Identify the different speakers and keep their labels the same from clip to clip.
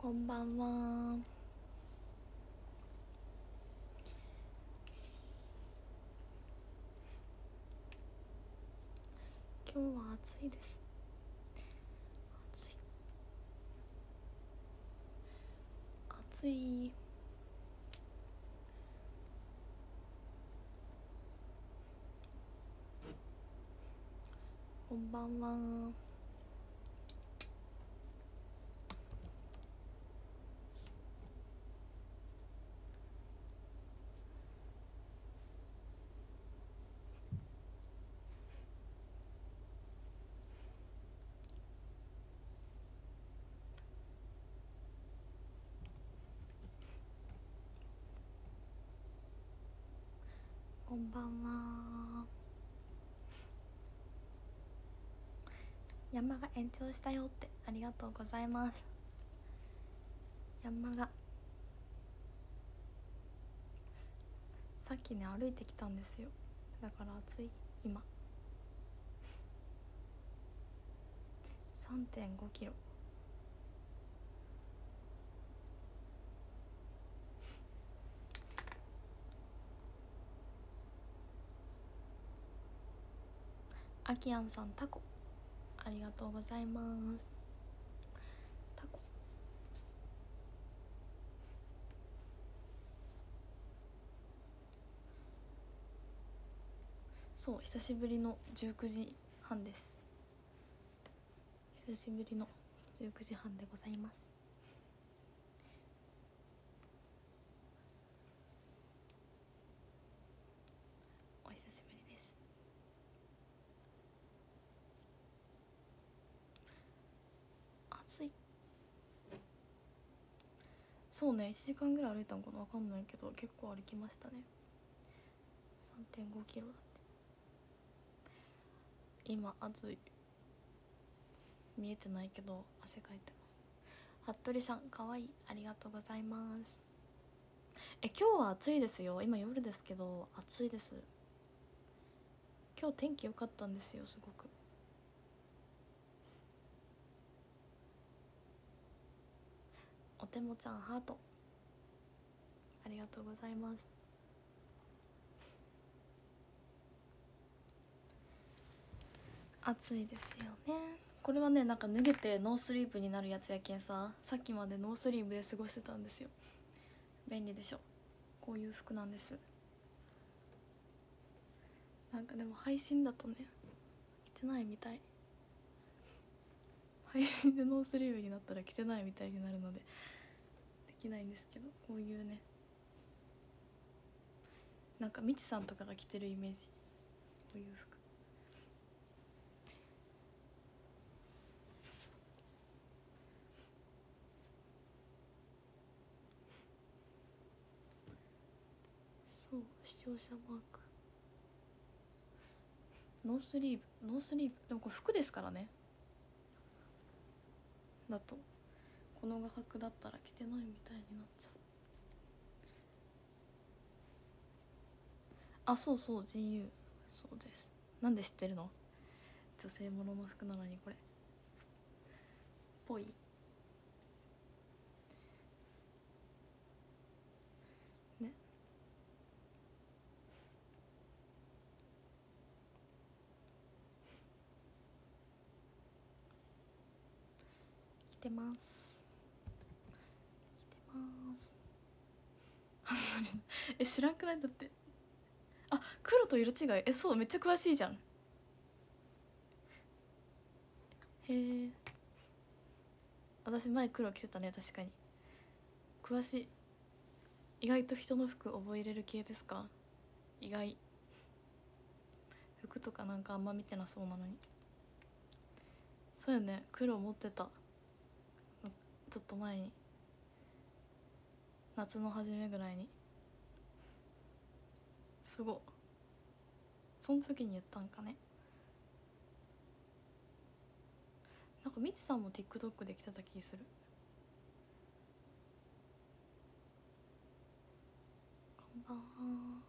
Speaker 1: こんばんは。今日は暑いです。暑い。暑い。こんばんは。んばんは。山が延長したよってありがとうございます。山が。さっきね歩いてきたんですよ。だから暑い今。3 5キロ。あきやんさんタコ。ありがとうございます。タコ。そう久しぶりの19時半です。久しぶりの19時半でございますお久しぶりです暑いそうね1時間ぐらい歩いたんかな分かんないけど結構歩きましたね。3 5キロだって。今暑い。見えてないけど汗かいてます。服部さんかわいい。ありがとうございます。え今日は暑いですよ。今夜ですけど暑いです。今日天気良かったんですよすごく。お手もちゃんハート。ありがとうございます。暑いですよね。これはねなんか脱げてノースリーブになるやつやけんさ。さっきまでノースリーブで過ごしてたんですよ。便利でしょ。こういう服なんです。なんかでも配信だとね着てないみたい。配信でノースリーブになったら着てないみたいになるので。きないんですけどこういうね。なんかみちさんとかが着てるイメージ。こういう服。そう視聴者マーク。ノースリーブ。ノースリーブ。でもこれ服ですからね。だと。この画角だったら着てないみたいになっちゃう。あそうそう GU そうです。なんで知ってるの？女性ものの服なのにこれ。ぽい。ね。着てます着てます え知らんくない？だって。あ黒と色違い。えそうめっちゃ詳しいじゃん。へえ私前黒着てたね確かに。詳しい。意外と人の服覚えれる系ですか？意外。服とかなんかあんま見てなそうなのに。そうよね。黒持ってた。ちょっと前に。夏の初めぐらいに。すご。その時に言ったんかね。なんかみちさんも TikTok で来てた気する。こんばんは。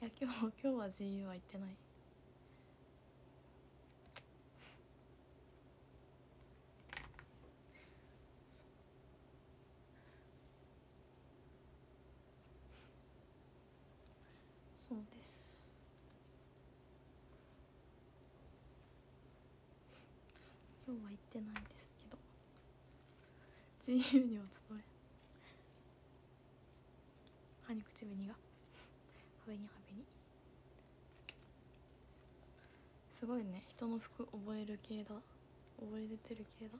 Speaker 1: いや今日今日は GU は行ってないそうです今日は行ってないですけど自由にお勤め。歯に口紅が。壁に壁にすごいね。人の服覚える系だ。覚えれてる系だ。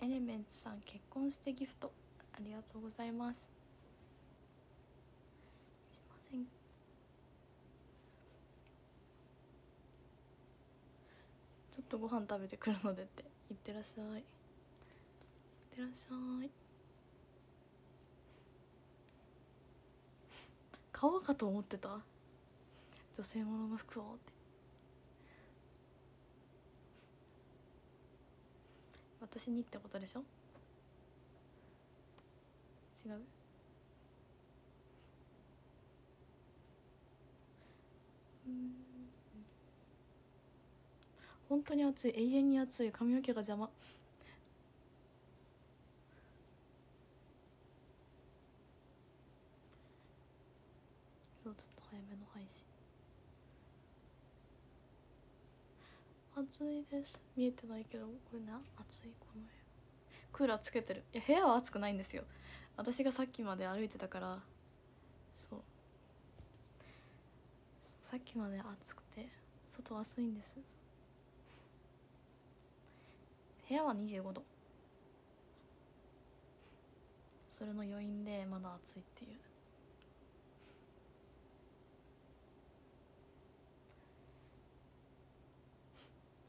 Speaker 1: エレメンツさん結婚してギフト。ありがとうございます。せんちょっとご飯食べてくるのでっていってらっしゃい。いってらっしゃい。買おうかと思ってた？女性ものの服をって。私にってことでしょ？違ううん本当に暑い永遠に暑い髪の毛が邪魔。そうちょっと早めの配信。暑いです。見えてないけどこれね暑いこの部屋。クーラーつけてる。いや部屋は暑くないんですよ。私がさっきまで歩いてたからそうさっきまで暑くて外暑いんです。部屋は25度。それの余韻でまだ暑いっていう。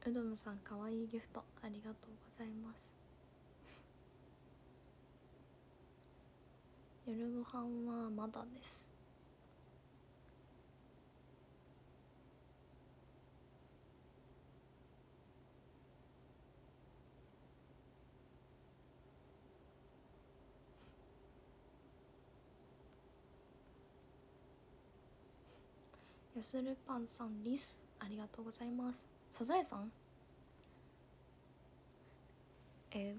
Speaker 1: うどむさんかわいいギフトありがとうございます。夜ご飯はまだです。やするパンさんリスありがとうございます。サザエさん？え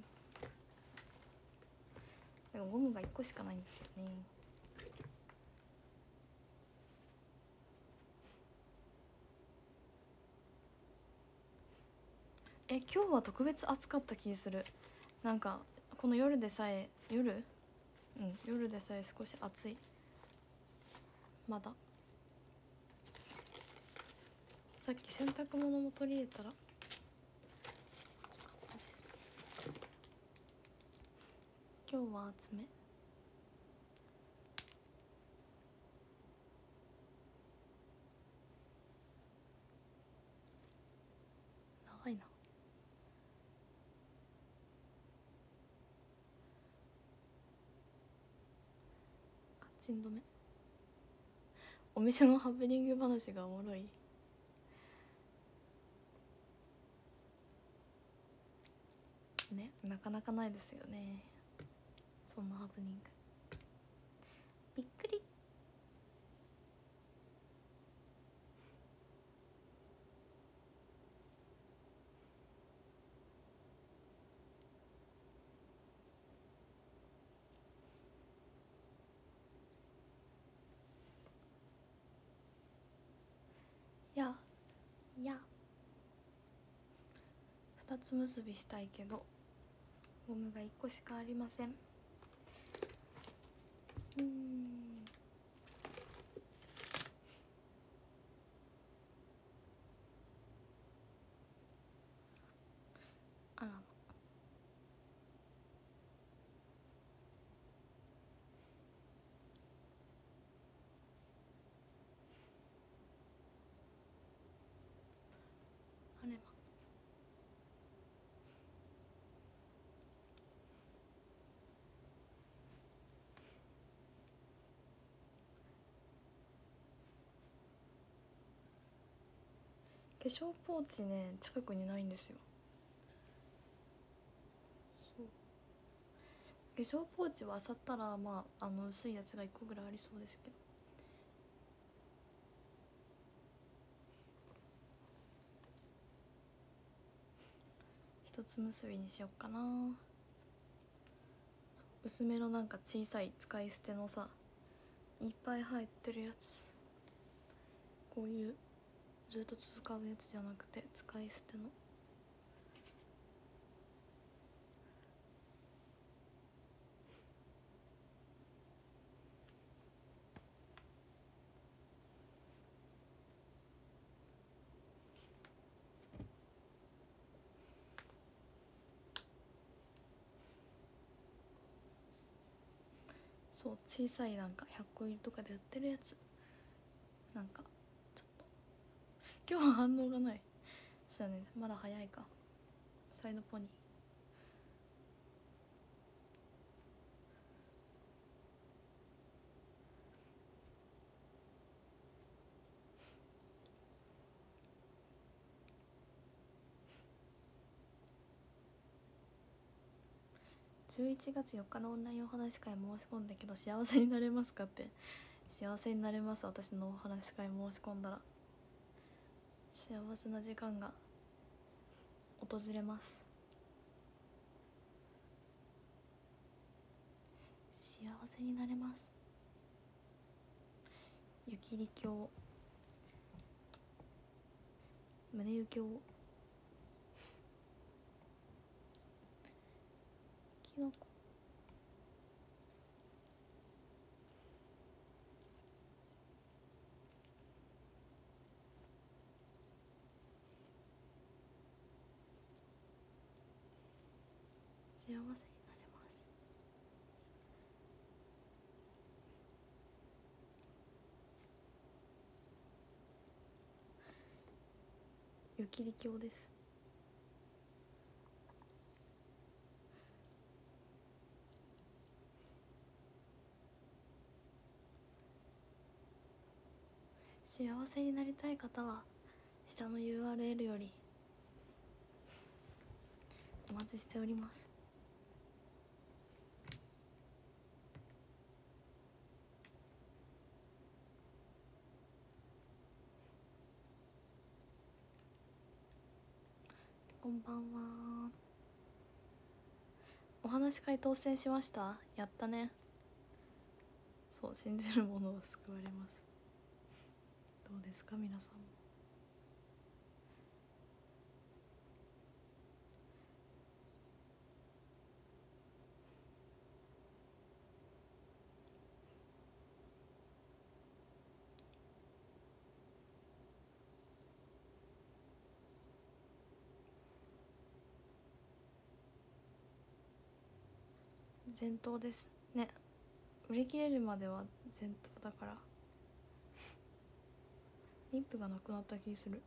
Speaker 1: ー、でもゴムが1個しかないんですよね。え今日は特別暑かった気する。なんかこの夜でさえ夜？うん夜でさえ少し暑い。まだ。さっき洗濯物も取り入れたら？暑かったです。今日は厚め。長いな。カッチン止め。お店のハプニング話がおもろいねなかなかないですよね。そんなハプニング。びっくり。やや。二つ結びしたいけど。ゴムが1個しかありません。うん。粧ポーチね近くにないんですよ。化粧ポーチは漁ったらまああの薄いやつが1個ぐらいありそうですけど。一つ結びにしよっかな。薄めのなんか小さい使い捨てのさいっぱい入ってるやつ。こういうずっと使うやつじゃなくて使い捨ての。そう小さいなんか100個入りとかで売ってるやつ。なんか今日は反応がない。そうね。まだ早いか。サイドポニー。11月4日のオンラインお話し会申し込んだけど幸せになれますかって。幸せになれます。私のお話し会申し込んだら。幸せな時間が訪れます。幸せになれます。雪里峡胸湯峡きのこ幸せになれます雪里峡です。幸せになりたい方は下の URL よりお待ちしております。んばんは。お話し会当選しました？やったね。そう信じる者は救われます。どうですか？皆さん。前頭です。ね。売り切れるまでは前頭だから。リンプがなくなった気する。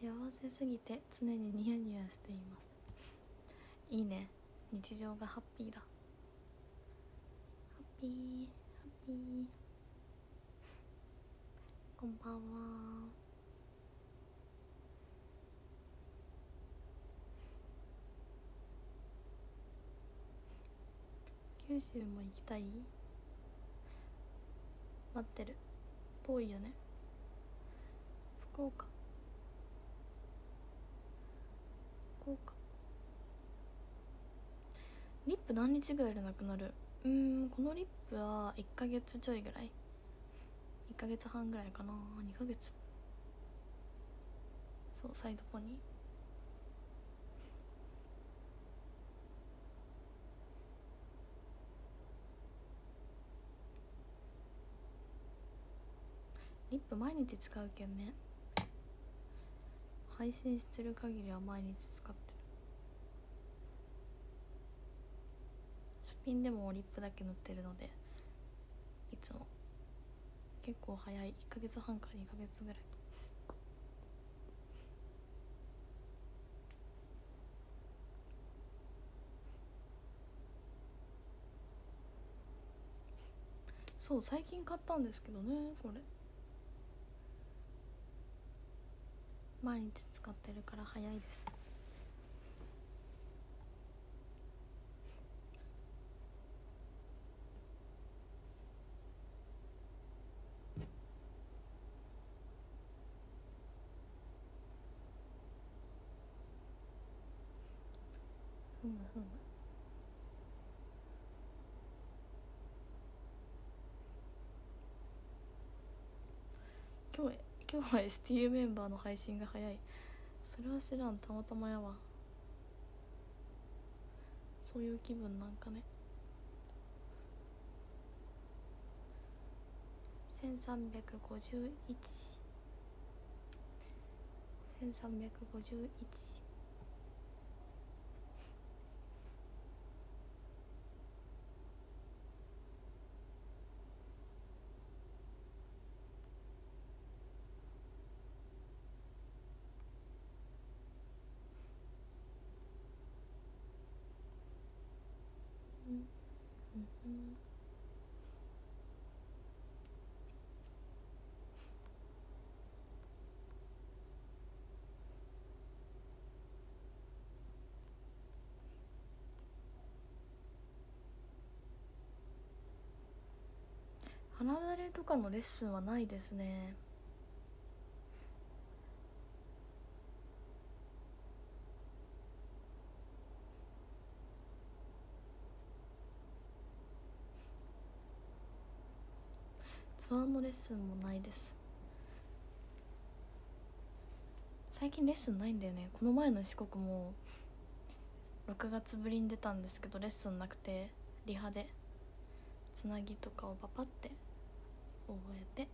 Speaker 1: 幸せすぎて常にニヤニヤしています。いいね。日常がハッピーだ。ハッピーハッピー。こんばんは。九州も行きたい？待ってる。遠いよね。福岡。福岡。リップ何日ぐらいでなくなる？うんこのリップは1ヶ月ちょいぐらい。1ヶ月半ぐらいかな。2ヶ月。そうサイドポニー。リップ毎日使うけんね。配信してる限りは毎日使ってる。すっぴんでもリップだけ塗ってるのでいつも。結構早い。1ヶ月半か2ヶ月ぐらい。そう最近買ったんですけどねこれ。毎日使ってるから早いです。むふむ今日今日は STU メンバーの配信が早い。それは知らん。たまたまやわ。そういう気分なんかね。1351 1351鼻だれとかのレッスンはないですね。ツアーのレッスンもないです。最近レッスンないんだよね。この前の四国も6月ぶりに出たんですけどレッスンなくてリハで。つなぎとかをパパって覚えて。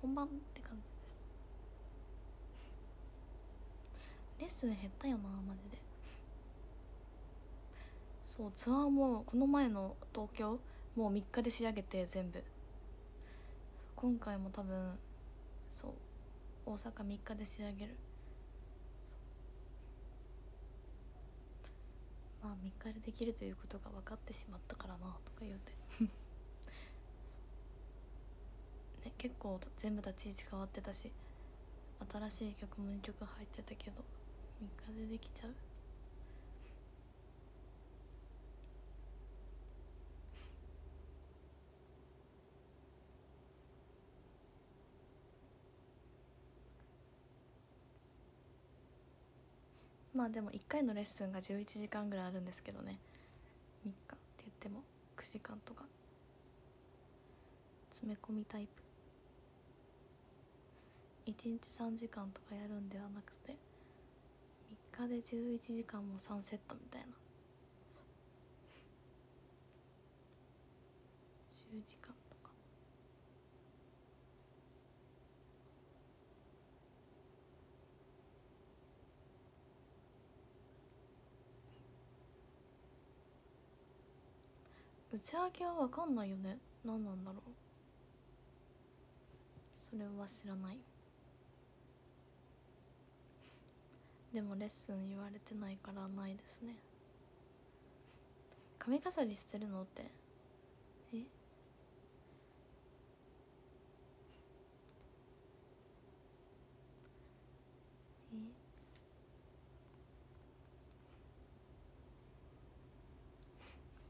Speaker 1: 本番って感じです。レッスン減ったよなマジで。そうツアーもこの前の東京もう3日で仕上げて全部。今回も多分そう大阪3日で仕上げる。まあ3日でできるということが分かってしまったからなとか言うて。ね結構全部立ち位置変わってたし新しい曲も2曲入ってたけど3日でできちゃう。まあでも1回のレッスンが11時間ぐらいあるんですけどね。3日って言っても9時間とか。詰め込みタイプ。1日3時間とかやるんではなくて3日で11時間も3セットみたいな。10時間とか。打ち上げは分かんないよね。何なんだろう。それは知らない。でもレッスン言われてないからないですね。髪飾りしてるのって？え？え？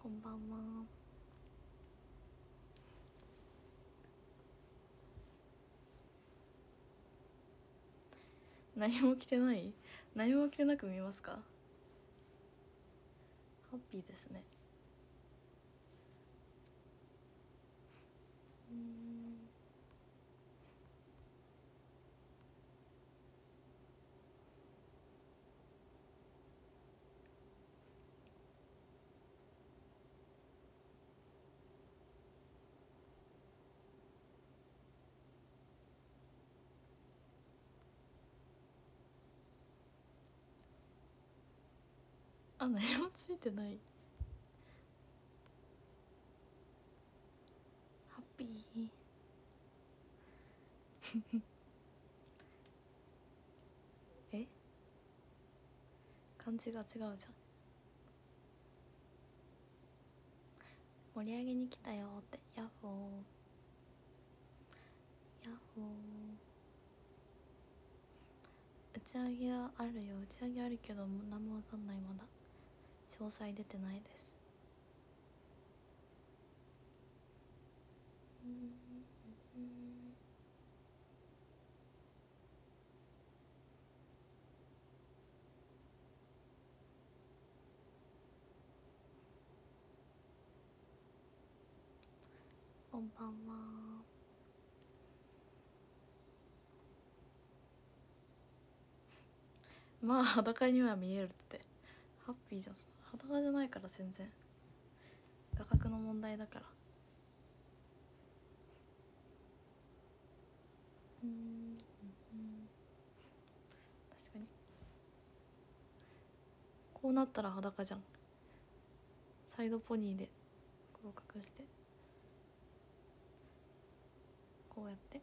Speaker 1: こんばんは。何も着てない？何も着てなく見えますか？ハッピーですね。あ何もついてない。ハッピー。え？感じが違うじゃん。盛り上げに来たよって。ヤッホー。ヤッホー。打ち上げはあるよ。打ち上げあるけど何もわかんないまだ。詳細出てないです。こんばんは。まあ裸には見えるって。ハッピーじゃん。じゃないから全然。画角の問題だから。うん確かに。こうなったら裸じゃん。サイドポニーでこう隠して。こうやって。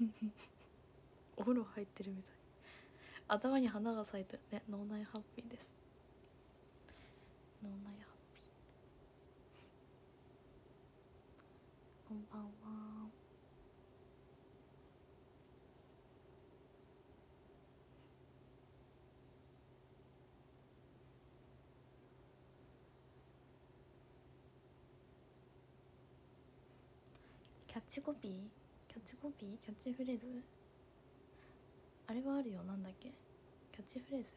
Speaker 1: お風呂入ってるみたい。頭に花が咲いてる。ね脳内ハッピーです。脳内ハッピー。こんばんは。キャッチコピー？ャッチコピー？キャッチフレーズ？あれはあるよ。なんだっけ？キャッチフレーズ？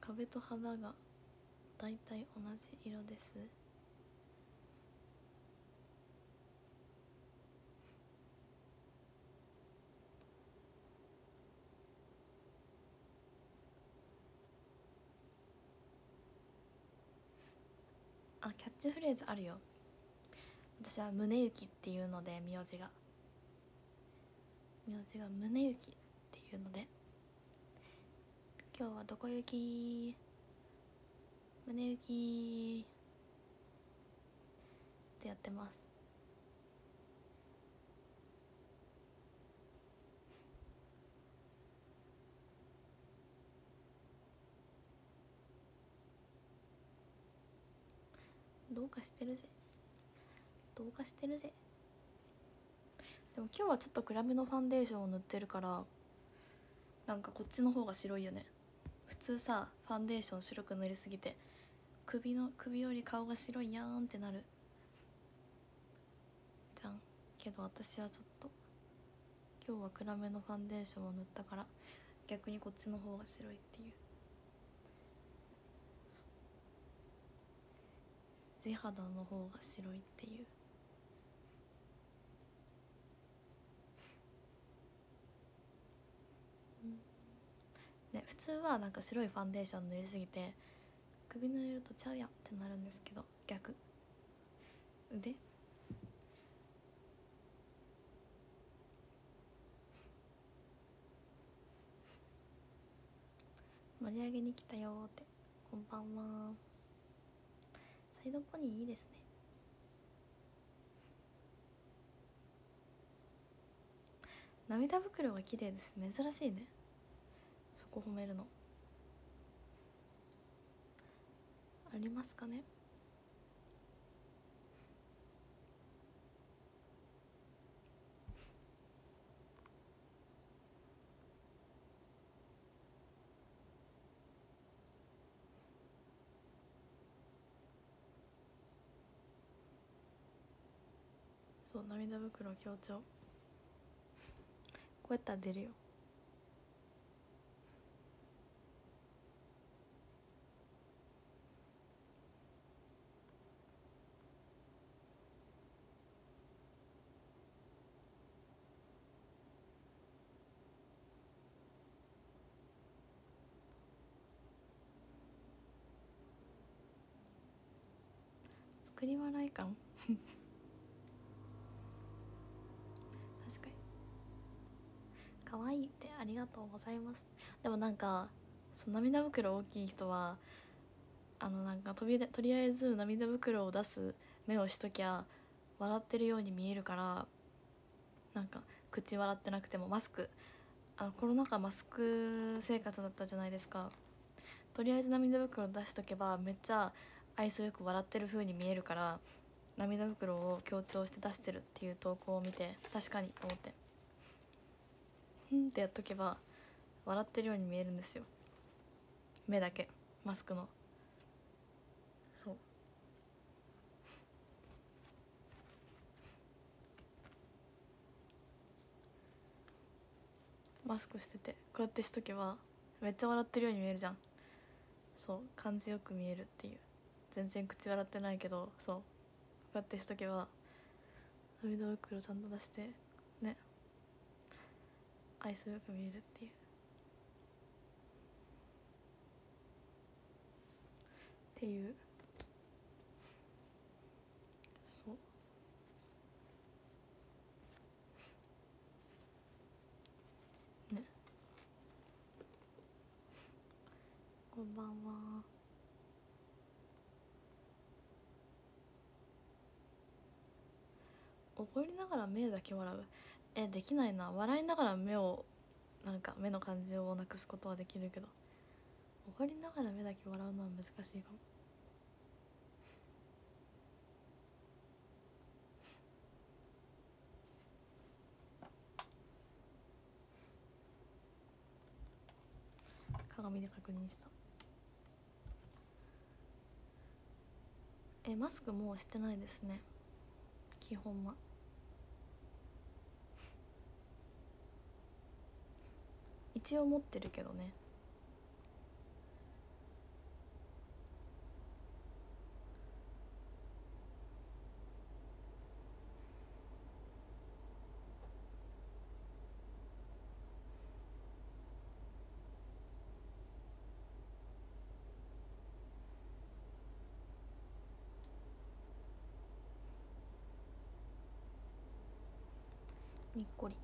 Speaker 1: 壁と肌がだいたい同じ色ですあッチフレーズあるよ。私は宗行っていうので名字が。名字が宗行っていうので。今日はどこ行き？宗行ってやってます。どうかしてるぜ。どうかしてるぜ。でも今日はちょっと暗めのファンデーションを塗ってるからなんかこっちの方が白いよね。普通さファンデーション白く塗りすぎて首の首より顔が白いやんってなる。じゃん。けど私はちょっと今日は暗めのファンデーションを塗ったから逆にこっちの方が白いっていう。地肌の方が白いっていう。ね普通はなんか白いファンデーション塗りすぎて首の色とちゃうやんってなるんですけど逆。腕？盛り上げに来たよって。こんばんはサイドポニーいいですね。涙袋が綺麗です。珍しいね。そこ褒めるの。ありますかね？う涙袋強調。こうやったら出るよ。作り笑い感 確かに可愛いってありがとうございます。でもなんかその涙袋大きい人はあのなんかとびとりあえず涙袋を出す目をしときゃ笑ってるように見えるからなんか口笑ってなくてもマスクあのコロナ禍マスク生活だったじゃないですか。とりあえず涙袋出しとけばめっちゃ愛想よく笑ってる風に見えるから涙袋を強調して出してるっていう投稿を見て確かにと思って。んってやっとけば笑ってるように見えるんですよ。目だけマスクの。そう。マスクしててこうやってしとけばめっちゃ笑ってるように見えるじゃん。そう感じよく見えるっていう。全然口笑ってないけどそう。こうやってしとけば涙袋ちゃんと出して。愛想よく見えるっていう。っていう。そう。ね。こんばんは。怒りながら目だけ笑う。えできないな。笑いながら目をなんか目の感情をなくすことはできるけど。怒りながら目だけ笑うのは難しいかも。鏡で確認した。えマスクもうしてないですね。基本は。一応持ってるけどねにっこり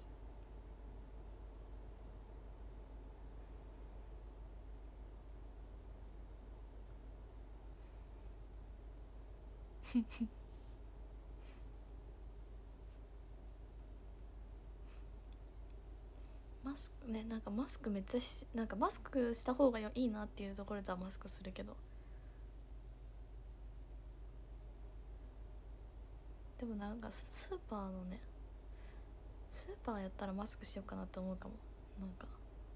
Speaker 1: マスクねなんかマスクめっちゃしなんかマスクした方がいいなっていうところではマスクするけど。でもなんかススーパーのねスーパーやったらマスクしようかなって思うかも。なんか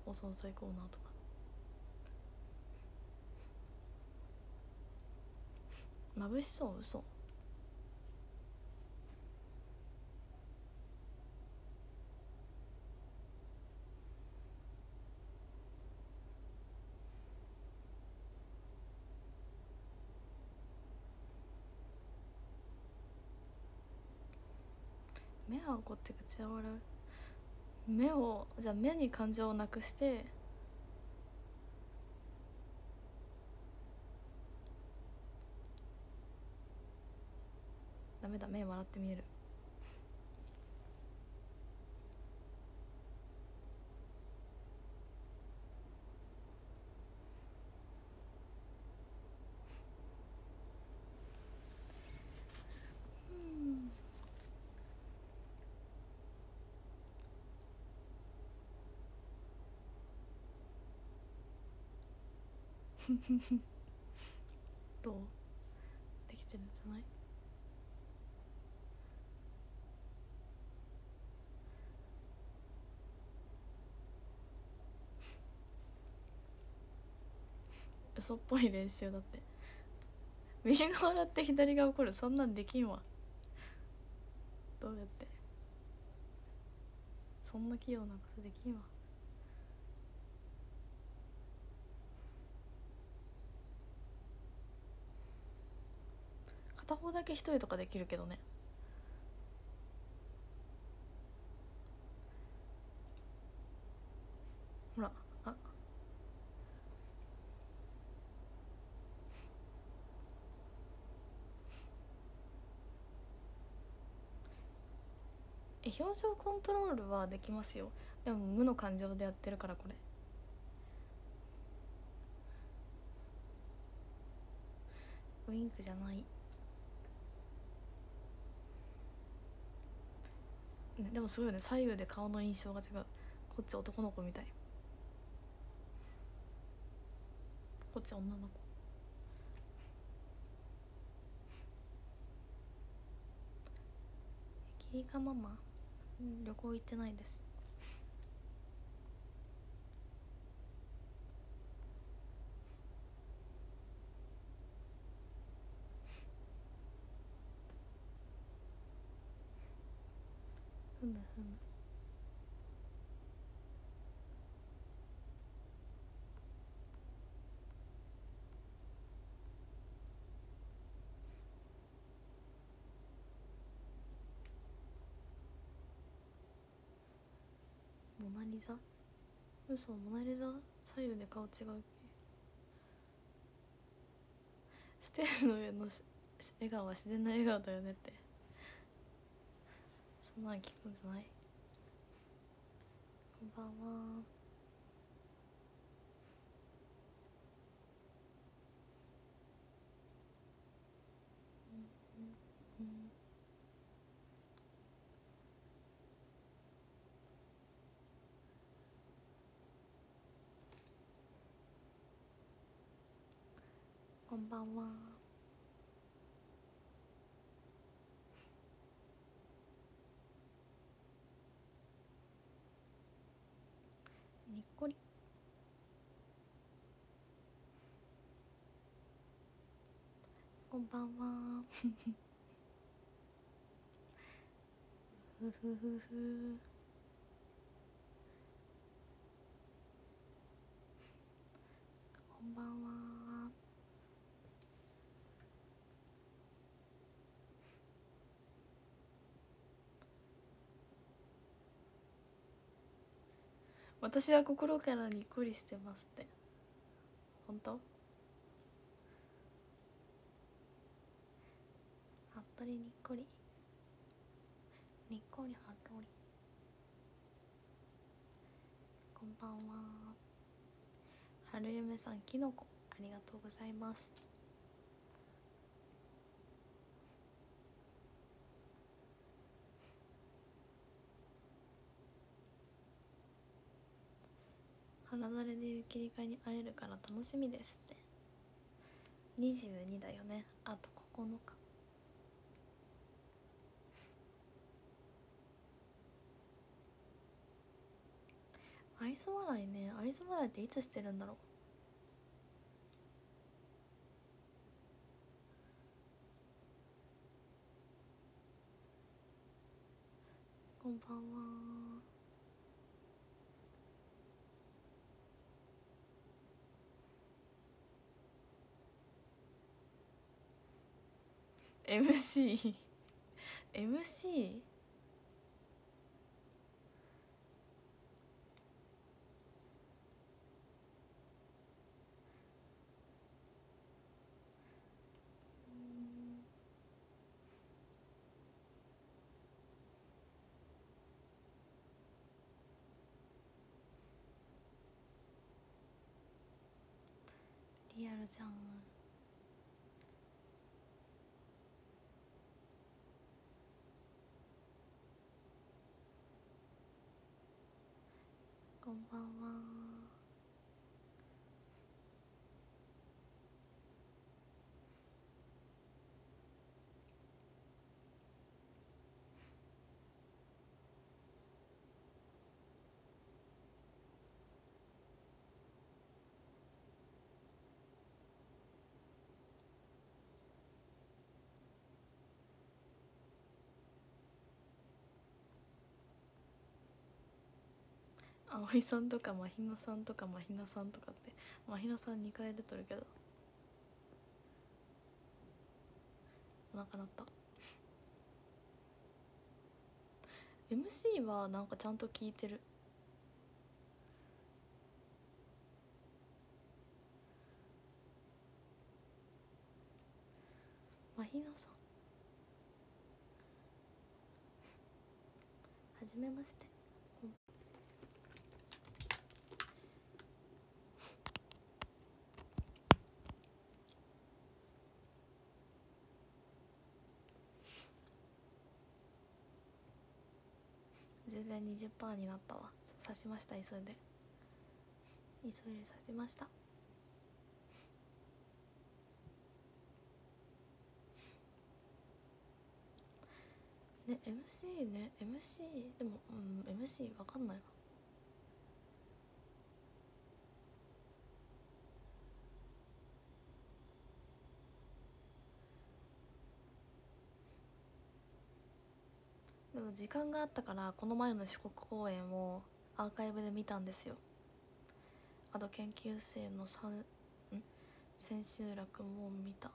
Speaker 1: お惣菜コーナーとか。眩しそう嘘。目は怒って口は笑う。目をじゃあ目に感情をなくしてメだ目笑って見える。どうできてるんじゃない嘘っぽい練習だって。右が笑って左が怒る。そんなんできんわ。どうやって。そんな器用なことできんわ。片方だけ一人とかできるけどね。ほらあえ表情コントロールはできますよ。でも無の感情でやってるからこれ。ウインクじゃない、でもすごいよね。左右で顔の印象が違う。こっち男の子みたい。こっち女の子。キリカママ？旅行行ってないです。ふむふむ。モナ・リザ？嘘モナ・リザ？左右で顔違うステージの上の笑顔は自然な笑顔だよねって。そんなん聞くんじゃない？こんばんは。こんばんは。にっこり。こんばんは。ふふふふこんばんは私は心からにっこりしてますって。本当？服部にっこり。にっこり服部。こんばんは。春夢さんきのこありがとうございます。花だれでいう切り替えに会えるから楽しみですって。22だよね。あと9日。愛想笑いね。愛想笑いっていつしてるんだろう。こんばんは。MC MC? リアルじゃんこんばんは葵さんとかまひなさんとかまひなさんとかってまひなさん2回出とるけど。お腹鳴った。MC はなんかちゃんと聞いてる。まひなさん。はじめまして。充電20%になったわ。刺しました急いで。急いで刺しました。ね MC ね MC でもうん MC わかんないな。の時間があったからこの前の四国公演をアーカイブで見たんですよ。あと研究生のさん？千秋楽も見た。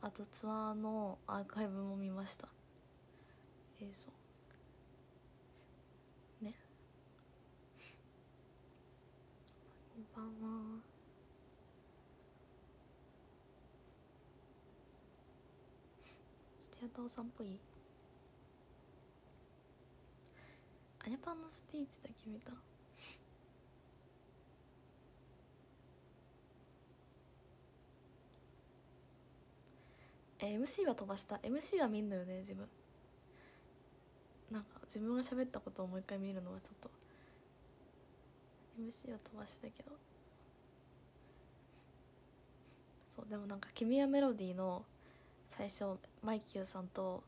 Speaker 1: あとツアーのアーカイブも見ました。映像。ね。こんばんは。土屋太さんっぽい？あやぱんのスピーチだけ見た。え MC は飛ばした。MC は見んのよね自分。なんか自分が喋ったことをもう一回見るのはちょっと。MC は飛ばしたけど。そうでもなんか「君はメロディー」の最初マイキューさんと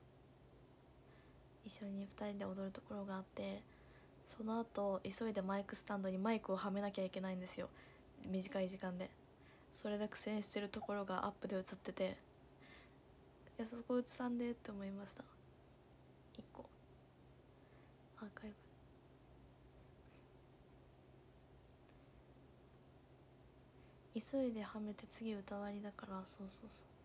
Speaker 1: 一緒に2人で踊るところがあってその後急いでマイクスタンドにマイクをはめなきゃいけないんですよ。短い時間で。それで苦戦してるところがアップで映ってて。いやそこ映さんでって思いました。1個。アーカイブ。急いではめて次歌割りだからそうそうそう。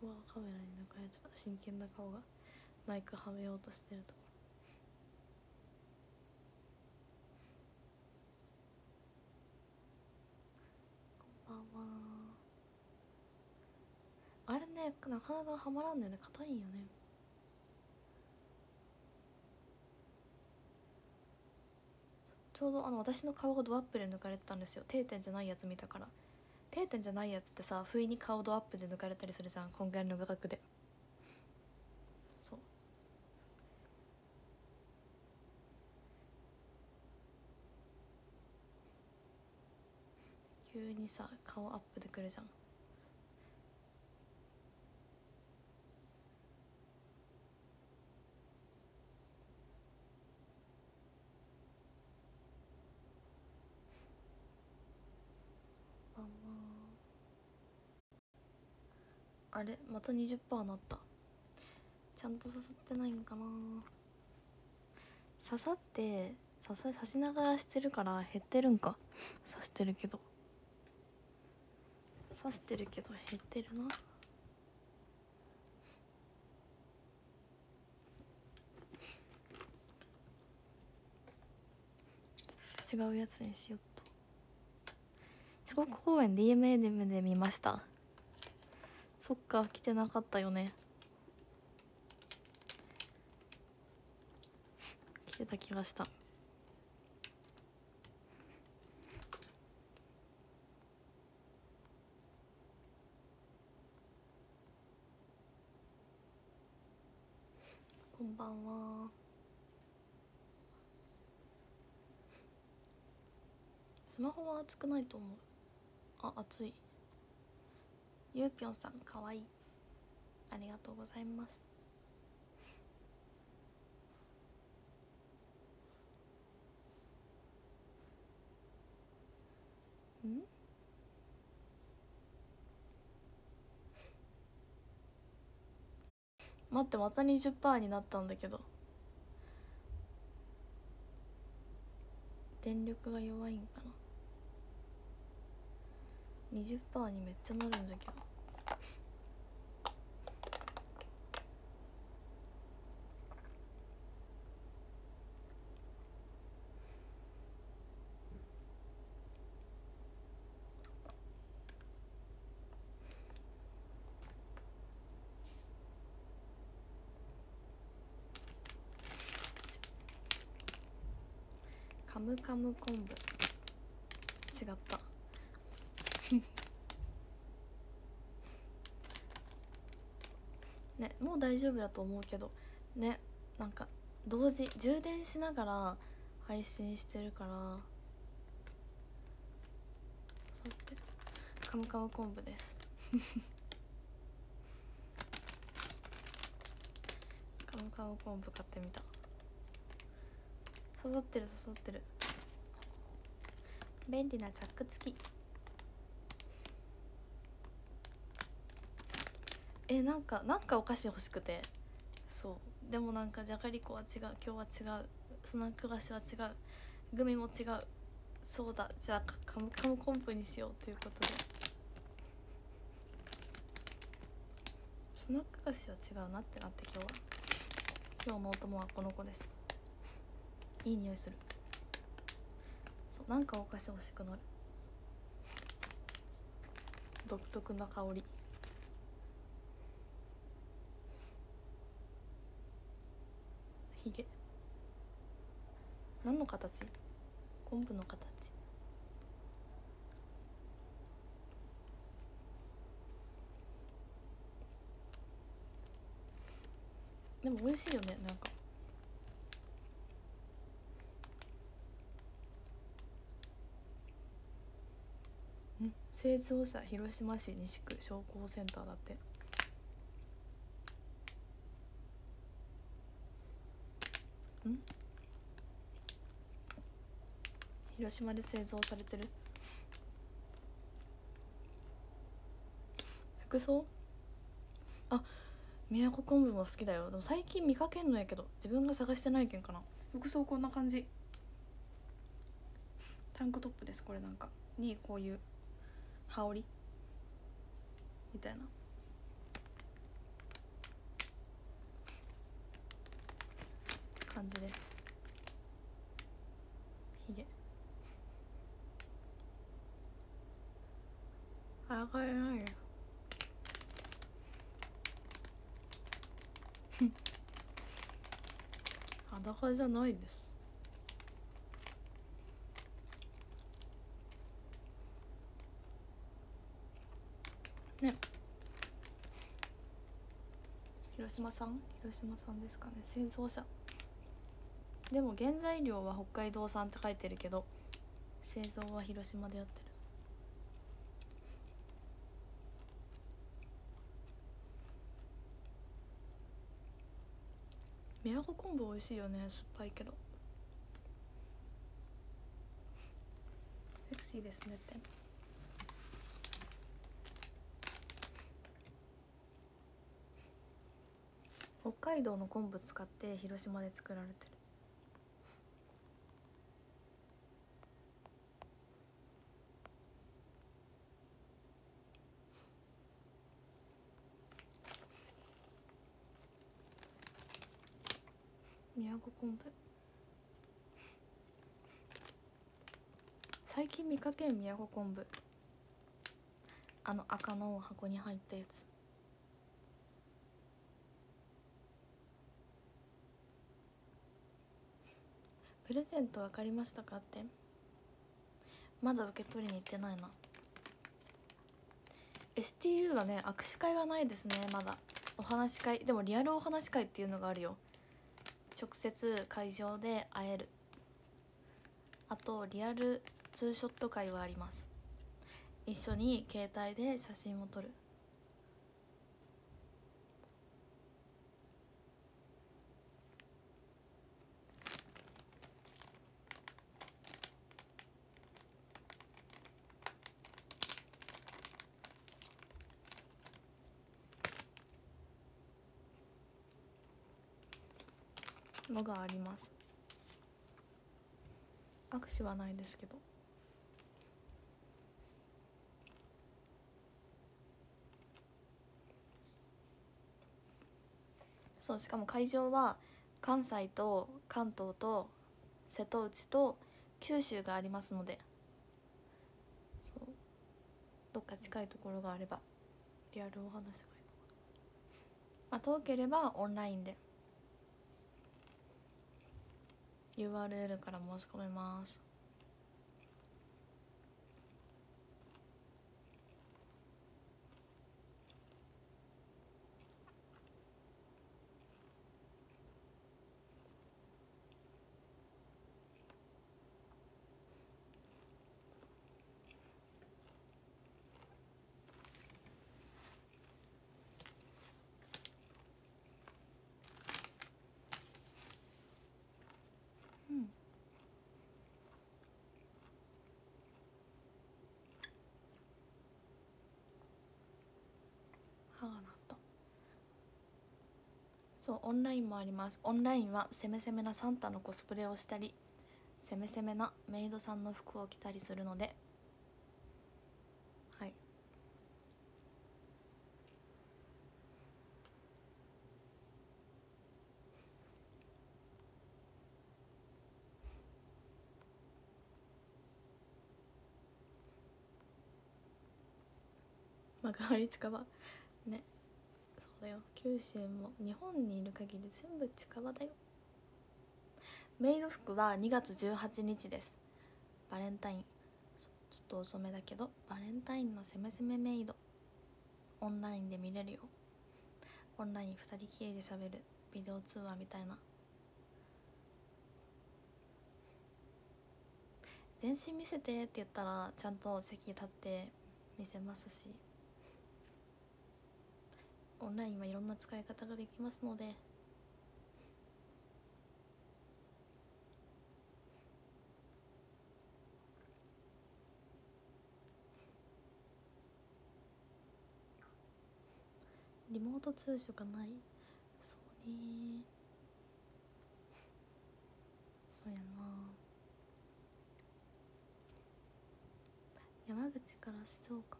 Speaker 1: そこはカメラに抜かれてた。真剣な顔が。マイクはめようとしてるとこ。こんばんは。あれねなかなかはまらんのよね。硬いんよね。ちょうどあの私の顔がドアップで抜かれてたんですよ。定点じゃないやつ見たから。定点じゃないやつってさ不意に顔ドアップで抜かれたりするじゃんこんぐらいの画角で。そう。急にさ顔アップでくるじゃんはあれまた20%なった。ちゃんと刺さってないんかな。刺さって刺さ刺しながらしてるから減ってるんか。刺してるけど。刺してるけど減ってるな。違うやつにしよっと。四国公園 DMA で見ました。そっか来てなかったよね。来てた気がした。こんばんは。スマホは熱くないと思う。あ熱い。ゆうぴょんさんかわいい。ありがとうございます。ん？待ってまた20%になったんだけど。電力が弱いんかな。20%にめっちゃなるんじゃけどカムカム昆布。違った。ねもう大丈夫だと思うけどねなんか同時充電しながら配信してるからカムカム昆布です。カムカム昆布買ってみた。刺さってる刺さってる。便利なチャック付き。えなんかなんかお菓子欲しくて。そう。でもなんかじゃがりこは違う。今日は違う。スナック菓子は違う。グミも違う。そうだ。じゃあカムカムコンプにしようということで。スナック菓子は違うなってなって今日は。今日のお供はこの子です。いい匂いする。そう。なんかお菓子欲しくなる。独特な香り。ひげ何の形？昆布の形。でも美味しいよねなんか。ん製造者広島市西区商工センターだって。広島で製造されてる？服装？あ宮古昆布も好きだよ。でも最近見かけんのやけど自分が探してないけんかな。服装こんな感じ。タンクトップですこれなんか。にこういう羽織？みたいな。感じです。ひげあがれないよ。裸じゃないです。ね。広島さん？広島さんですかね。製造者。でも原材料は北海道産って書いてるけど製造は広島でやってる。宮古昆布美味しいよね酸っぱいけど。セクシーですねって。北海道の昆布使って広島で作られてる。宮古昆布最近見かけん宮古昆布。あの赤の箱に入ったやつ。プレゼント分かりましたかって？まだ受け取りに行ってないな。STU はね握手会はないですねまだ。お話し会でもリアルお話し会っていうのがあるよ。直接会場で会える。あとリアルツーショット会はあります。一緒に携帯で写真を撮る。のがあります。握手はないですけど。そうしかも会場は関西と関東と瀬戸内と九州がありますので。そう。どっか近いところがあればリアルお話がいいまあ遠ければオンラインで。URL から申し込めます。そうオンラインもあります。オンラインは攻め攻めなサンタのコスプレをしたり攻め攻めなメイドさんの服を着たりするので。はい。幕張近場ね。そうだよ。九州も日本にいる限り全部近場だよ。メイド服は2月18日です。バレンタイン。ちょっと遅めだけどバレンタインの攻め攻めメイド。オンラインで見れるよ。オンライン2人きりでしゃべる。ビデオ通話みたいな。全身見せてって言ったらちゃんと席立って見せますし。オンラインはいろんな使い方ができますので。リモート通所がない。そうね。そうやな。山口から静岡。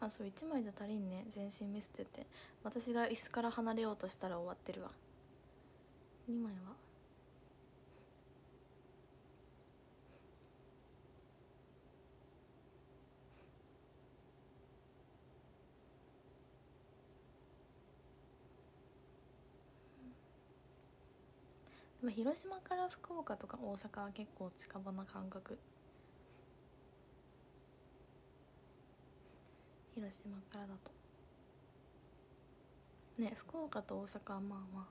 Speaker 1: あそう1枚じゃ足りんね。全身見せてて。私が椅子から離れようとしたら終わってるわ。2枚は？でも広島から福岡とか大阪は結構近場な感覚。広島からだと。ね福岡と大阪はまあまあ。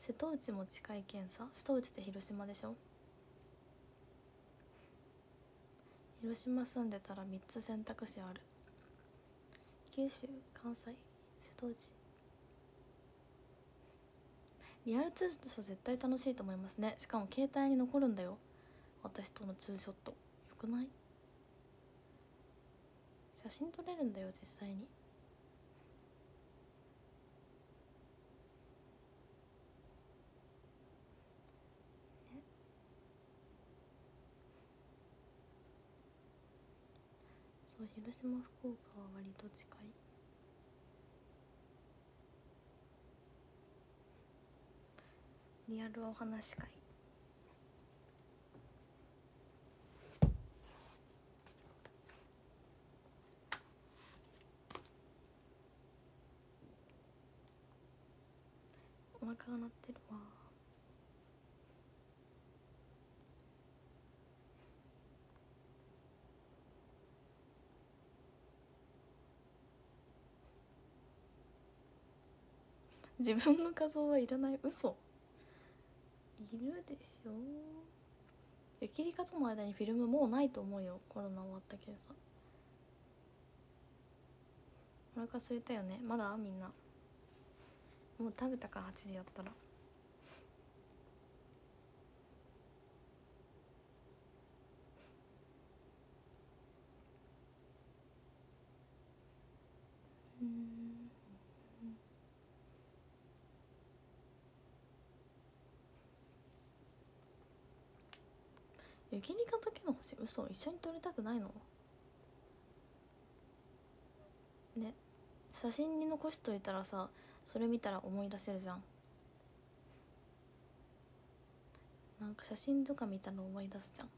Speaker 1: 瀬戸内も近いけんさ瀬戸内って広島でしょ？広島住んでたら3つ選択肢ある。九州関西瀬戸内。リアルツーショット絶対楽しいと思いますね。しかも携帯に残るんだよ。私とのツーショット。くない？写真撮れるんだよ実際に。そう広島福岡は割と近い。リアルお話会。お腹が鳴ってるわ。自分の画像はいらない。嘘。いるでしょ。雪リカとの間にフィルムもうないと思うよ。コロナ終わったけどさ。お腹空いたよね。まだ？みんな。もう食べたか8時やったら。うん。雪リカだけの星嘘一緒に撮りたくないの？ね。写真に残しといたらさそれ見たら思い出せるじゃん。なんか写真とか見たの思い出すじゃん。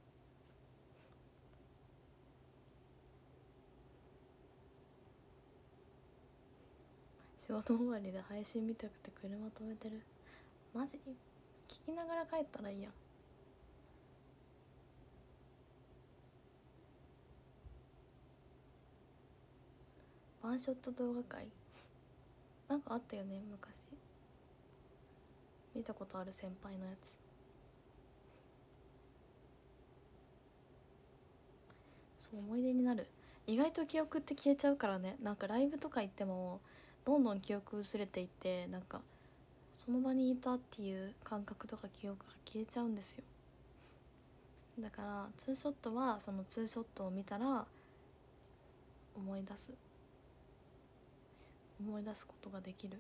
Speaker 1: 仕事終わりで配信見たくて車止めてる。マジ？聞きながら帰ったらいいやん。ワンショット動画会？なんかあったよね昔。見たことある先輩のやつ。そう思い出になる。意外と記憶って消えちゃうからね。なんかライブとか行ってもどんどん記憶薄れていってなんかその場にいたっていう感覚とか記憶が消えちゃうんですよ。だからツーショットはそのツーショットを見たら思い出す。思い出すことができる。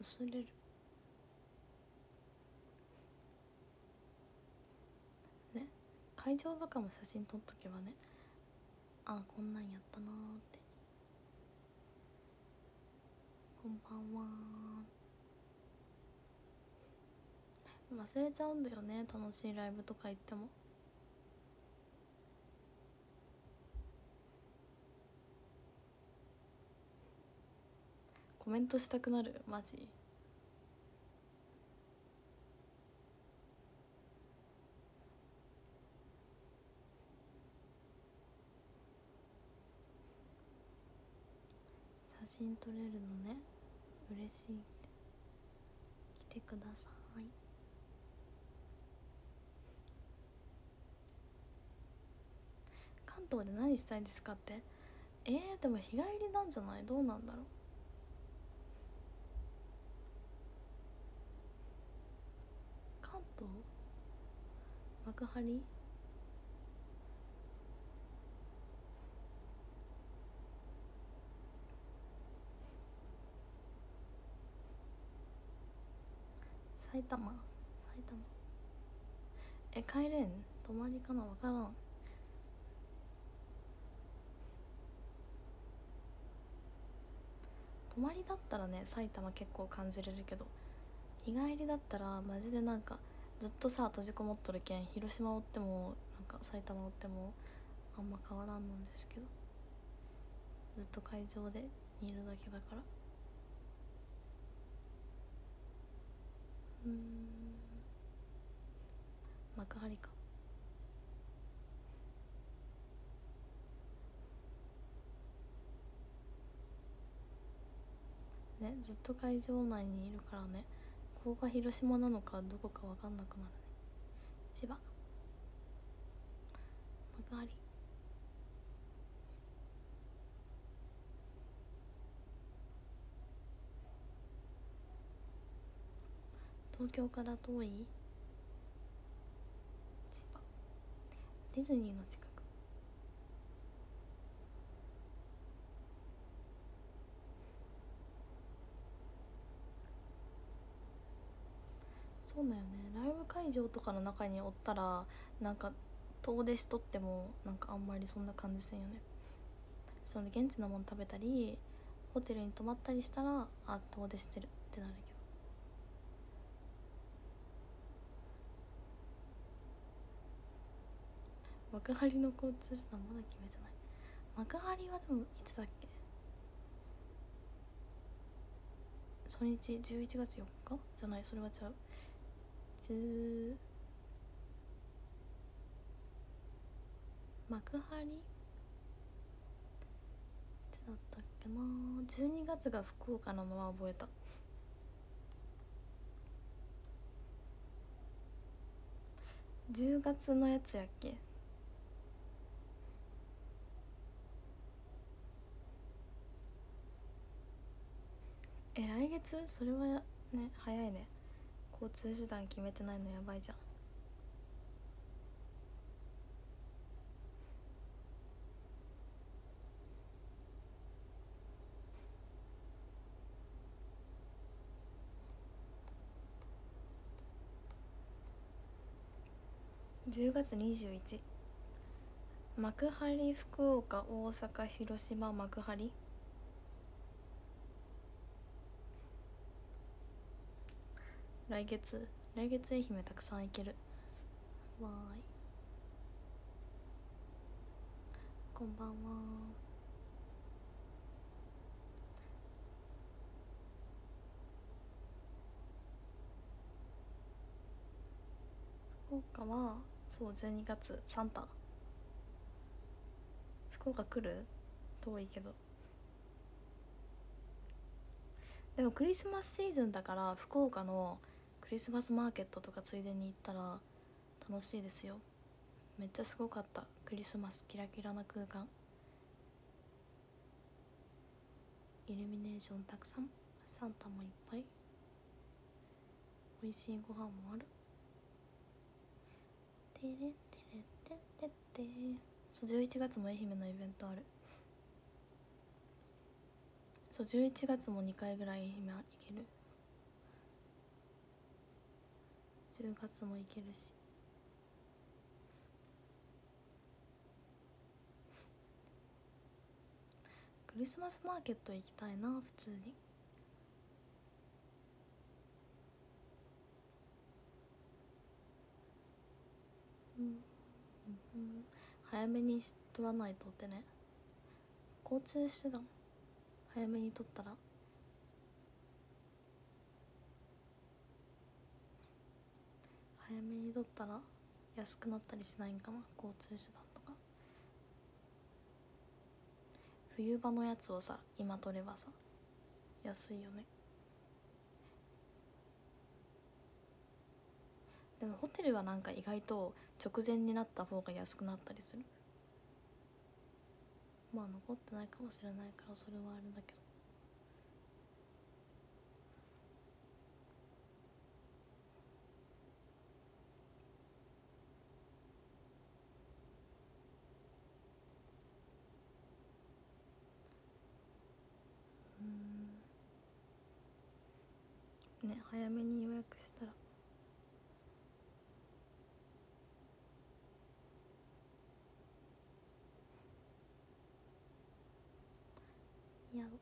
Speaker 1: 薄れる。ね？会場とかも写真撮っとけばね。あこんなんやったなーって。こんばんは忘れちゃうんだよね楽しいライブとか行っても。コメントしたくなる？マジ？写真撮れるのね。嬉しい来てください。関東で何したいですかって？えー、でも日帰りなんじゃない？どうなんだろう。関東幕張？埼玉？埼玉？え帰れん？泊まりかな？わからん。泊まりだったらね埼玉結構感じれるけど日帰りだったらマジでなんかずっとさ閉じこもっとるけん広島おってもなんか埼玉おってもあんま変わらんのですけど。ずっと会場でにいるだけだから。うん。幕張か。ねずっと会場内にいるからね。ここが広島なのかどこか分かんなくなるね。千葉。幕張。東京から遠い？千葉。ディズニーの近く。そうだよね。ライブ会場とかの中におったらなんか遠出しとってもなんかあんまりそんな感じせんよね。その現地のもの食べたりホテルに泊まったりしたらあ遠出してるってなるけど。幕張の交通手段まだ決めてない。幕張はでもいつだっけ？初日11月4日？じゃないそれはちゃう。10幕張？いつだったっけな？12月が福岡なのは覚えた。10月のやつやっけ？え来月？それはね早いね。交通手段決めてないのやばいじゃん。10月21幕張福岡大阪広島幕張？来月。来月愛媛たくさん行ける。わーい。こんばんは。福岡はそう12月サンタ。福岡来る？遠いけど。でもクリスマスシーズンだから福岡のクリスマスマーケットとかついでに行ったら楽しいですよ。めっちゃすごかった。クリスマスキラキラな空間。イルミネーションたくさん。サンタもいっぱい。美味しいご飯もある。てれてれてってって。そう11月も愛媛のイベントある。そう11月も2回ぐらい愛媛行ける。10月も行けるし。クリスマスマーケット行きたいな普通に。うん。早めに取らないとってね。交通手段早めに取ったら。早めに取ったら安くなったりしないんかな？交通手段とか。冬場のやつをさ今取ればさ安いよね。でもホテルはなんか意外と直前になった方が安くなったりする。まあ残ってないかもしれないからそれはあれだけど。ね早めに予約したら。やろ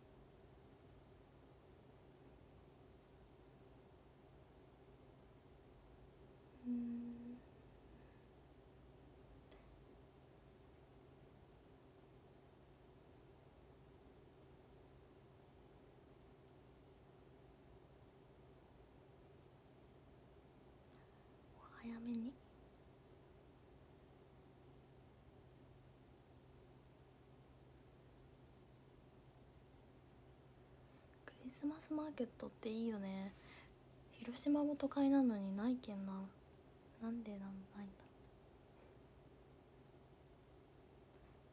Speaker 1: うんお早めにクリスマスマーケットっていいよね。広島も都会なのにないけんな。なんでなんないんだ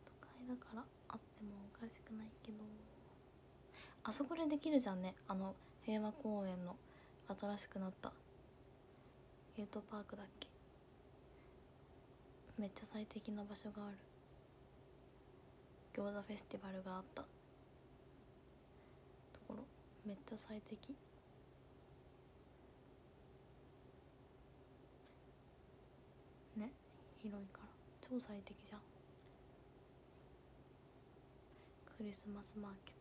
Speaker 1: 都会だからあってもおかしくないけど。あそこでできるじゃんね。あの平和公園の新しくなった。ゲートパークだっけ。めっちゃ最適な場所がある。餃子フェスティバルがあった。めっちゃ最適。ね？広いから。超最適じゃん。クリスマスマーケッ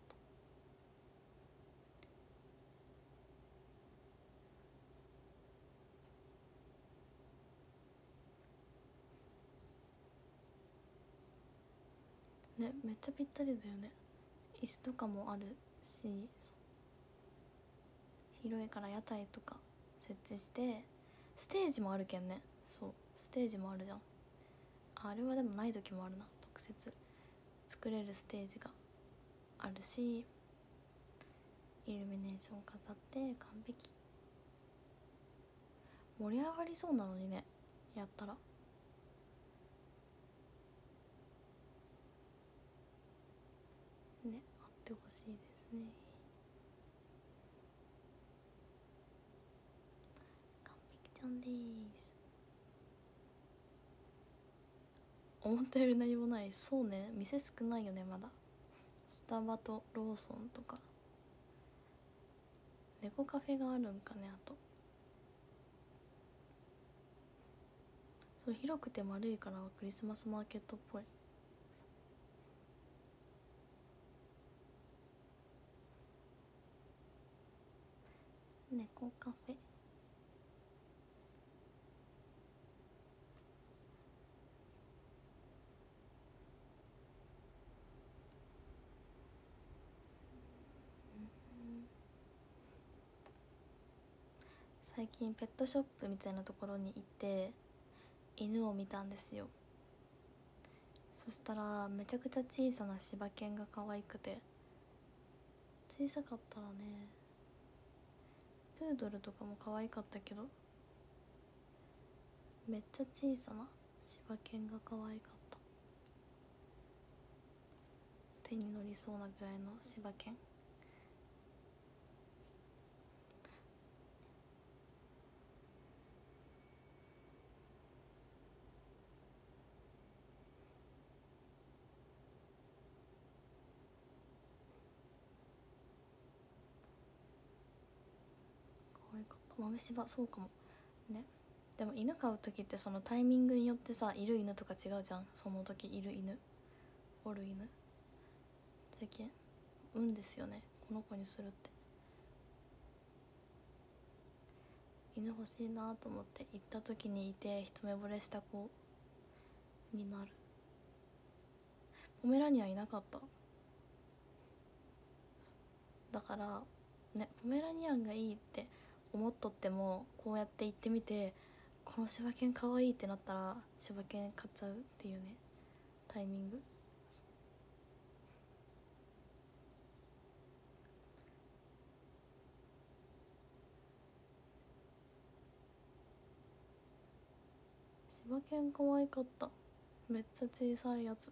Speaker 1: ト。ね？めっちゃぴったりだよね。椅子とかもあるしそ広いから屋台とか設置してステージもあるけんね。そうステージもあるじゃん。あれはでもない時もあるな。特設作れるステージがあるしイルミネーション飾って完璧。盛り上がりそうなのにね。やったら。ねあってほしいですね完璧ちゃんです。思ったより何もない。そうね。店少ないよねまだ。スタバとローソンとか。猫カフェがあるんかねあと。そう広くて丸いからクリスマスマーケットっぽい。猫カフェ。最近ペットショップみたいなところに行って犬を見たんですよ。そしたらめちゃくちゃ小さな柴犬が可愛くて小さかったらねプードルとかも可愛かったけどめっちゃ小さな柴犬が可愛かった。手に乗りそうなぐらいの柴犬。豆柴そうかも。ね。でも犬飼う時ってそのタイミングによってさいる犬とか違うじゃん。その時いる犬。おる犬。世間運ですよね。この子にするって。犬欲しいなと思って行った時にいて一目惚れした子になる。ポメラニアンいなかった。だからねポメラニアンがいいって思っとってもこうやって行ってみてこの柴犬かわいいってなったら柴犬買っちゃうっていうねタイミング。柴犬可愛かった。めっちゃ小さいやつ。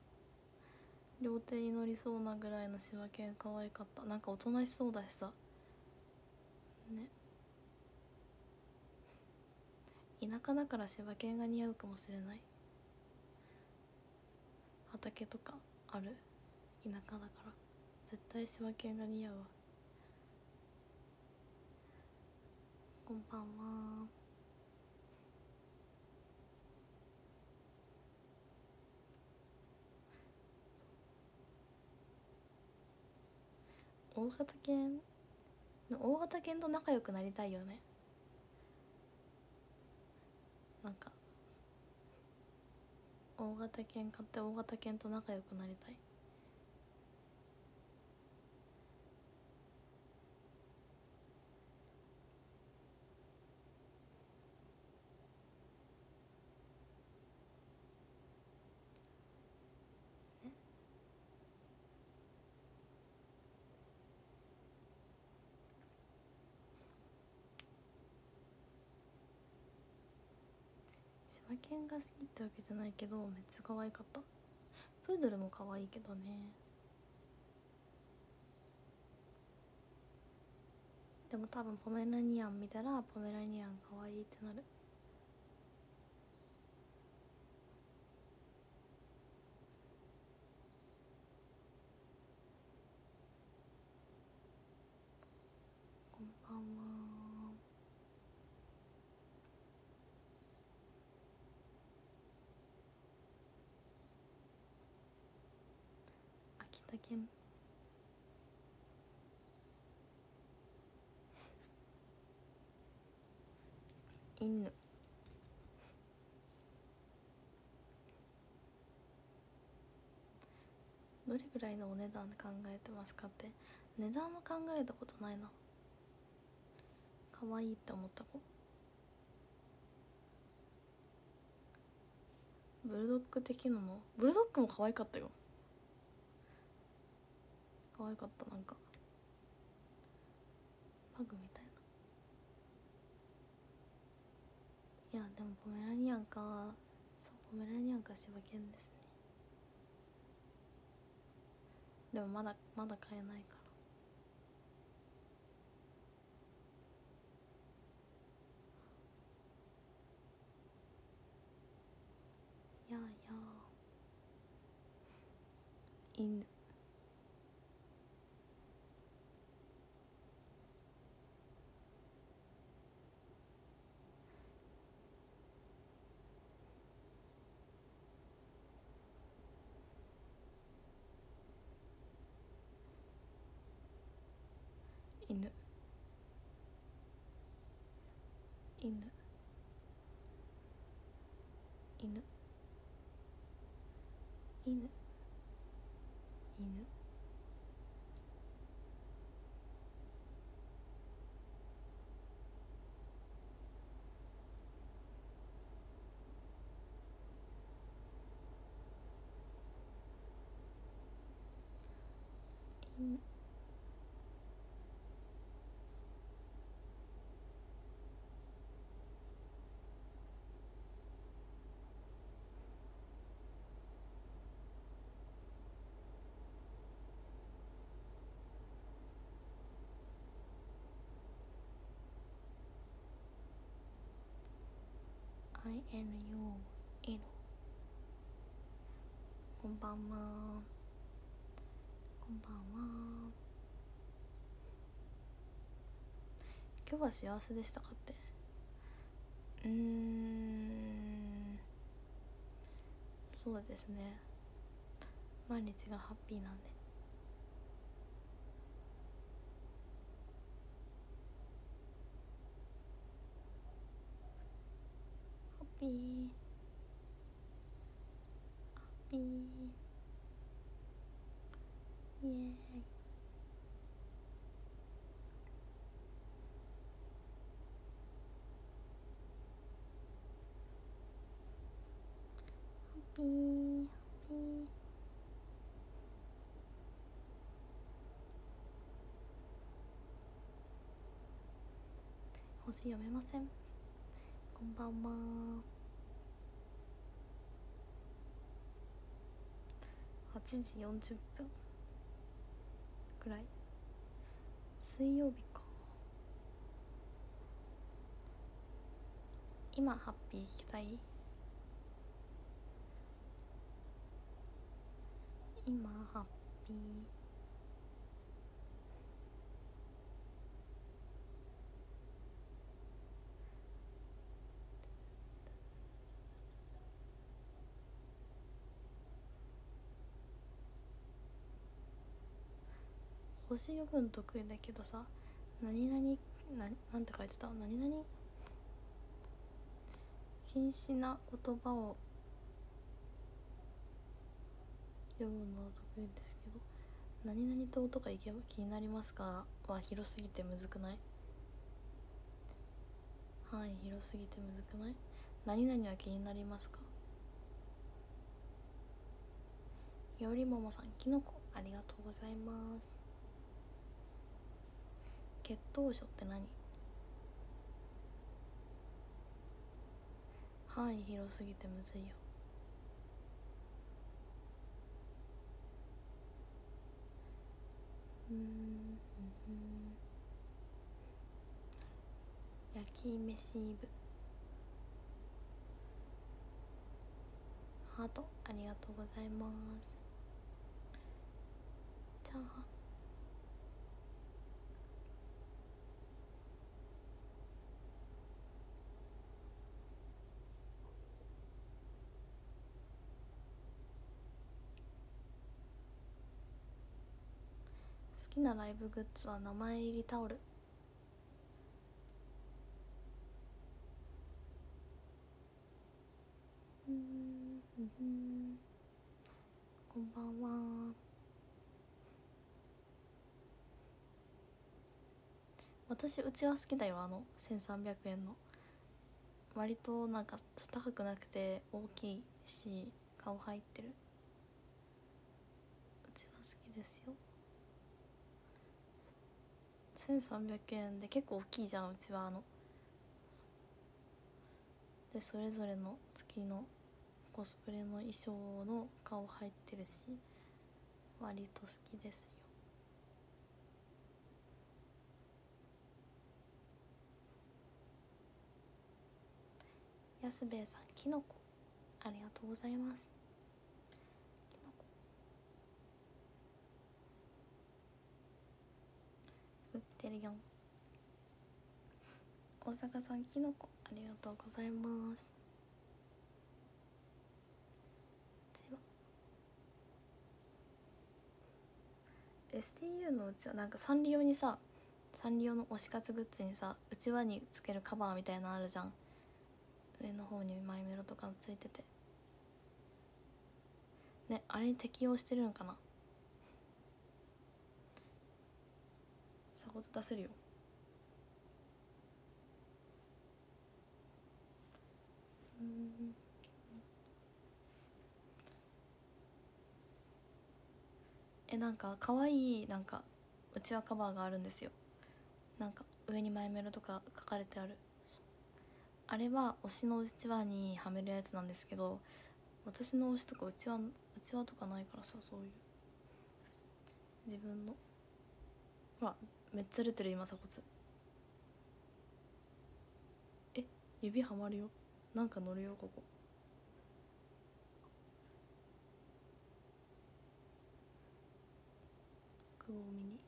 Speaker 1: 両手に乗りそうなぐらいの柴犬可愛かった。なんかおとなしそうだしさ。ね。田舎だから柴犬が似合うかもしれない。畑とかある？田舎だから。絶対柴犬が似合うわ。こんばんは。大型犬？大型犬と仲良くなりたいよね。なんか大型犬買って大型犬と仲良くなりたい。柴犬が好きってわけじゃないけどめっちゃ可愛かった？プードルも可愛いけどね。でも多分ポメラニアン見たらポメラニアン可愛いってなるこんばんは秋田県犬。どれぐらいのお値段考えてますかって。値段は考えたことないな。可愛いって思った子。ブルドッグ的なの？ブルドッグも可愛かったよ。可愛かったなんか。パグみたいな。いやでもポメラニアンか。そうポメラニアンか柴犬ですね。でもまだまだ買えないから。やあや。あ犬犬。犬。犬。犬。犬犬 I N U 犬こんばんは。こんばんは。今日は幸せでしたかって？うん。そうですね。毎日がハッピーなんで。ハッピー。イエーイ。ピーピー。星読めません。んばんは。8時40分くらい。水曜日か。今ハッピー聞きたい？今ハッピー。星読むの得意だけどさ何々ななんて書いてた？何々？禁止な言葉を読むのは得意ですけど何々島とか行けば気になりますか？は広すぎてむずくない？範囲広すぎてむずくない？何々は気になりますか？よりももさんきのこありがとうございます。血統書って何？範囲広すぎてむずいよ。うん。焼き飯部。ハートありがとうございます。チャーハン好きなライブグッズは名前入りタオル。うんうんこんばんは。私うちは好きだよあの1300円の。割となんか高くなくて大きいし顔入ってる。うちは好きですよ。1300円で結構大きいじゃんうちはあの。でそれぞれの月のコスプレの衣装の顔入ってるし割と好きですよ。安兵衛さんきのこありがとうございますきのこ売ってるよ。大阪さんきのこありがとうございます。は STU のうちはなんかサンリオにさサンリオの推し活グッズにさうちわにつけるカバーみたいなのあるじゃん。上の方にマイメロとかついてて。ねあれに適用してるのかな鎖骨出せるよ。うん。えなんか可愛いなんかうちわカバーがあるんですよ。なんか上にマイメロとか書かれてある。あれは推しのうちわにはめるやつなんですけど私の推しとかうちわうちわとかないからさそういう。自分の。ほらめっちゃ出てる今鎖骨。え指はまるよ。なんか乗るよここ。くぼみに。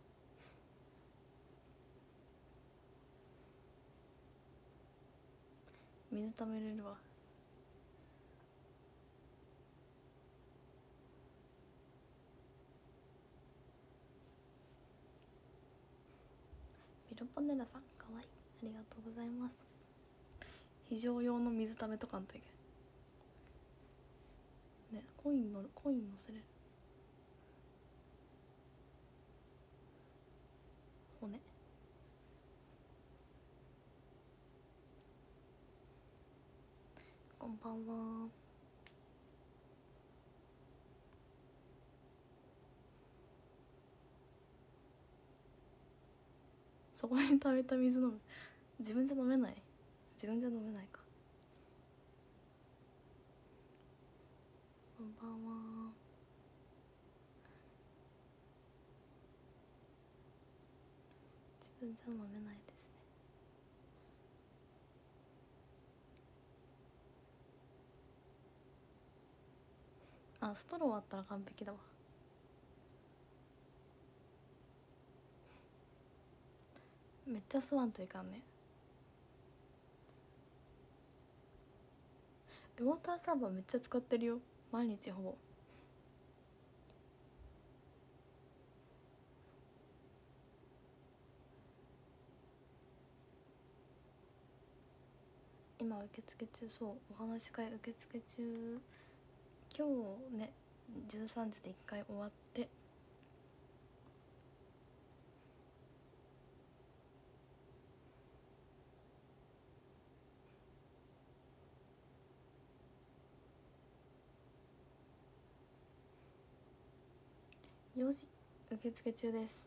Speaker 1: 水ためれるわ。ミロポネラさんかわいい。ありがとうございます。非常用の水ためとかんといけねコインのコイン乗せれる。骨こんばんは。そこに溜めた水飲む。自分じゃ飲めない。自分じゃ飲めないか。こんばんは。自分じゃ飲めないですね。あストローあったら完璧だわ。めっちゃ吸わんといかんね。ウォーターサーバーめっちゃ使ってるよ。毎日ほぼ。今受付中そうお話し会受付中。今日ね13時で1回終わって4時受付中です。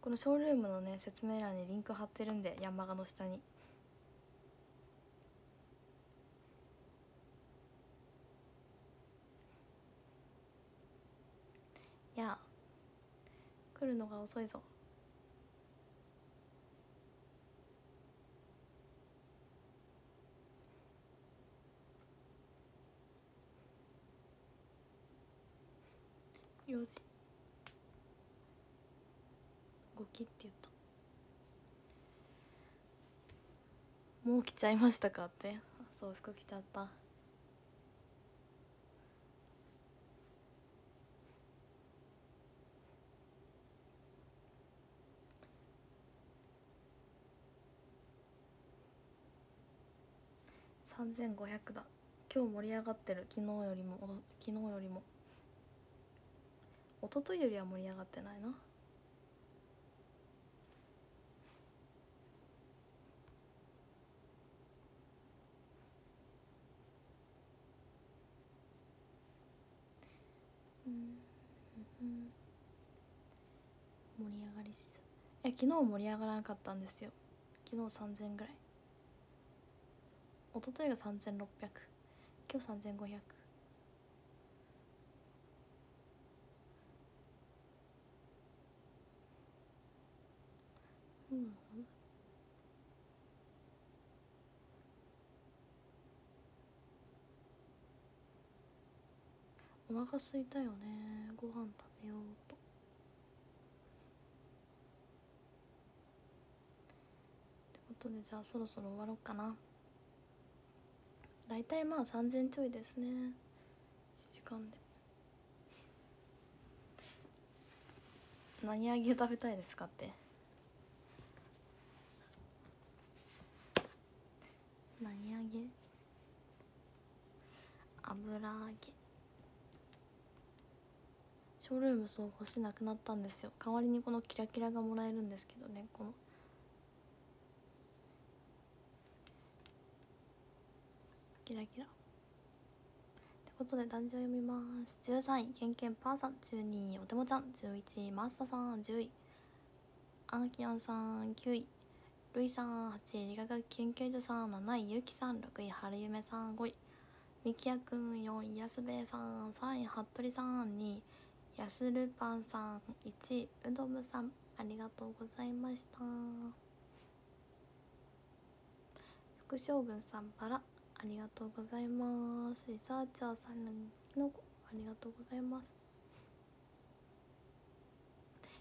Speaker 1: このショールームのね説明欄にリンク貼ってるんで山鹿の下に。いや来るのが遅いぞ。4時5期って言った。もう来ちゃいましたかって。そう服着ちゃった。3500だ。今日盛り上がってる。昨日よりも昨日よりも。一昨日よりは盛り上がってないな。うん。盛り上がりしえ昨日盛り上がらなかったんですよ。昨日3000ぐらい。一昨日が3600今日3500うん。お腹すいたよね。ご飯食べようと。ってことでじゃあそろそろ終わろうかな。大体まあ3000ちょいですね。1時間で。何揚げ食べたいですかって何揚げ油揚げショールームそう欲しなくなったんですよ。代わりにこのキラキラがもらえるんですけどねこの。キラキラ。ってことで漢字を読みます。13位ケンケンパーさん。12位おてもちゃん。11位マスタさん。10位アーキアンさん。9位ルイさん。8位理学研究所さん。7位ゆきさん。6位春夢さん。5位みきやくん4位安部さん。3位服部さん。2位やするパンさん1位うどむさんありがとうございました。副将軍さんパラありがとうございます。リサーチャーさんのきのこありがとうございます。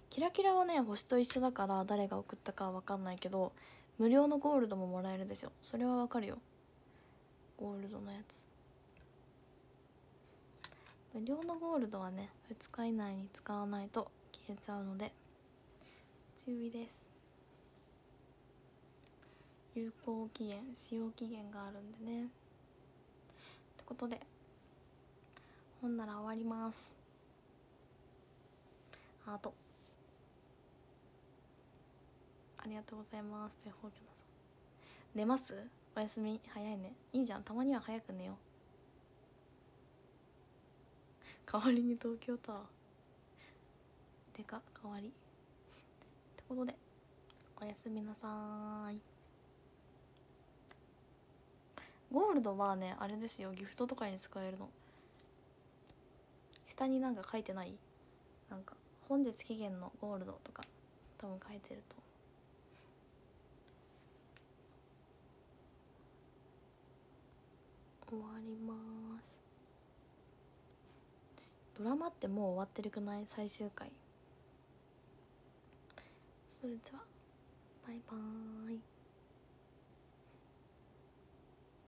Speaker 1: キラキラはね星と一緒だから誰が送ったかは分かんないけど無料のゴールドももらえるでしょ。それは分かるよ。ゴールドのやつ。無料のゴールドはね2日以内に使わないと消えちゃうので注意です。有効期限使用期限があるんでね。ってことでほんなら終わります。ハート。ありがとうございます。ペホーギョナさん。寝ます？おやすみ。早いね。いいじゃん。たまには早く寝よう。代わりに東京タワー。でか代わり。ってことでおやすみなさい。ゴールドはねあれですよ。ギフトとかに使えるの。下になんか書いてない？なんか本日期限のゴールドとか多分書いてると終わります。ドラマってもう終わってるくない？最終回。それではバイバーイ。